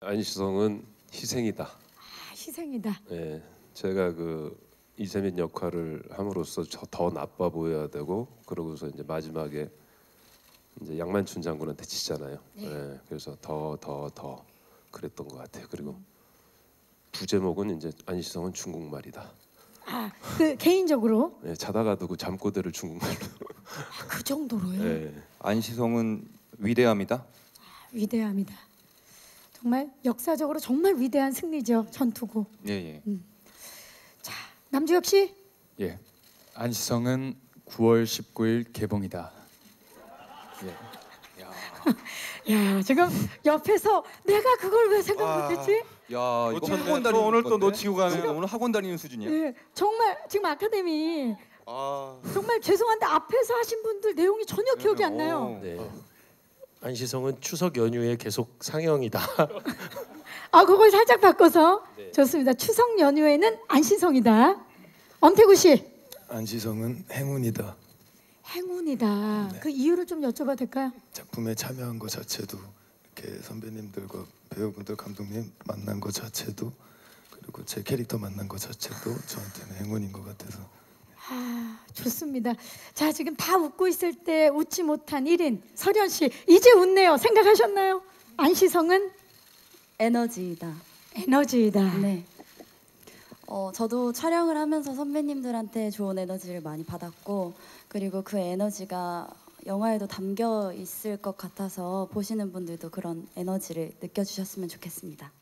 안시성은 희생이다. 아, 희생이다. 예, 제가 그 이재민 역할을 함으로써 저더 나빠 보여야 되고 그러고서 이제 마지막에 이제 양만춘 장군한테 지잖아요. 네. 예, 그래서 더 더 더 그랬던 것 같아요. 그리고 부제목은 이제 안시성은 중국말이다. 아, 그 개인적으로 예, 자다가도 그 잠꼬대를 중국말로. 그 정도로요. 예. 안시성은 위대합니다. 위대합니다. 정말 역사적으로 정말 위대한 승리죠 전투고. 예, 예. 자 남주혁 씨, 예. 안시성은 9월 19일 개봉이다. 예. 야 지금 옆에서 내가 그걸 왜 생각 못했지? 야, 이거. 학원 또 다니는 오늘 또 건데? 놓치고 가면. 오늘 학원 다니는 수준이야. 네, 정말 지금 아카데미 아, 정말 죄송한데 앞에서 하신 분들 내용이 전혀 기억이 안 나요. 오. 네. 안시성은 추석 연휴에 계속 상영이다. 아 그걸 살짝 바꿔서 좋습니다. 추석 연휴에는 안신성이다. 엄태구 씨, 안시성은 행운이다. 행운이다. 그 이유를 좀 여쭤봐도 될까요? 작품에 참여한 것 자체도 이렇게 선배님들과 배우분들 감독님 만난 것 자체도 그리고 제 캐릭터 만난 것 자체도 저한테는 행운인 것 같아서 아 좋습니다. 자 지금 다 웃고 있을 때 웃지 못한 1인 설현 씨 이제 웃네요. 생각하셨나요? 안시성은 에너지이다. 에너지이다. 네. 어, 저도 촬영을 하면서 선배님들한테 좋은 에너지를 많이 받았고 그리고 그 에너지가 영화에도 담겨 있을 것 같아서 보시는 분들도 그런 에너지를 느껴주셨으면 좋겠습니다.